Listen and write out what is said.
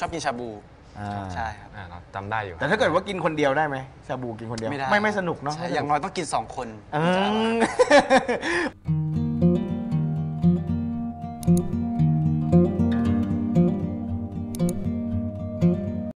ชอบกินชาบูใช่ครับ อ่าจำได้อยู่ แต่ถ้าเกิดว่ากินคนเดียวได้ไหมชาบูกินคนเดียวไม่ได้ไม่ไม่สนุกเนาะอย่างน้อยต้องกิน 2 คนองจะ